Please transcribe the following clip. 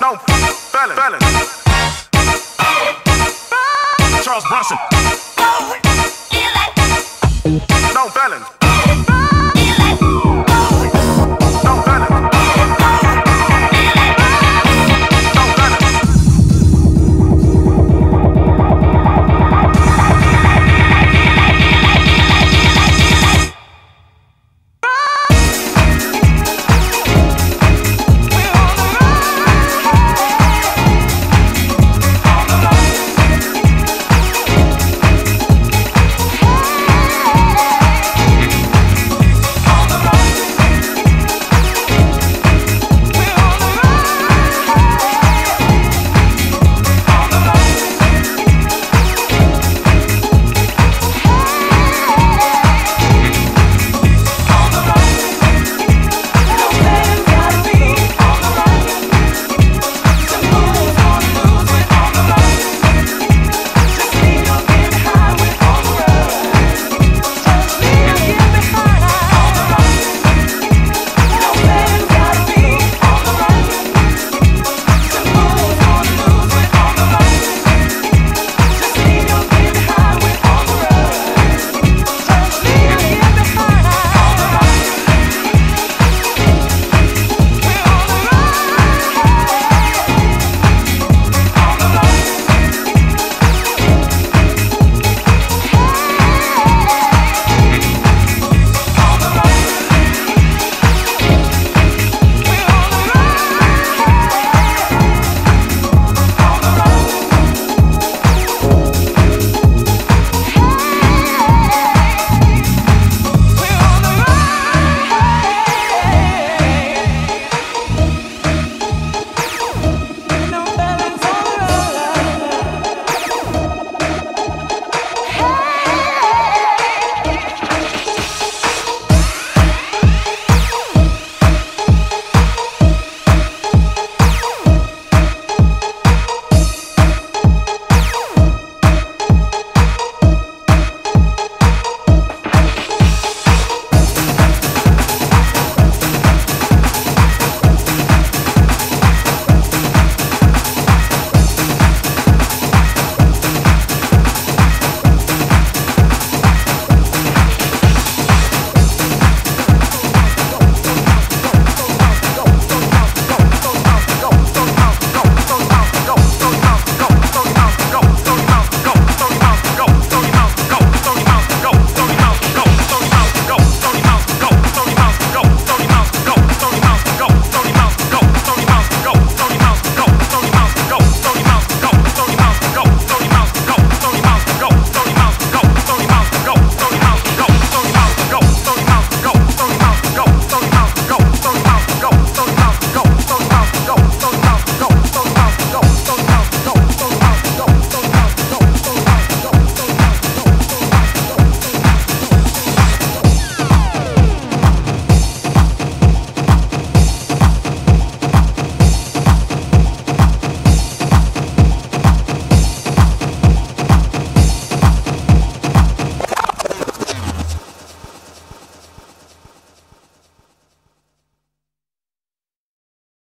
No felon. felon. Charles Bronson. No felons.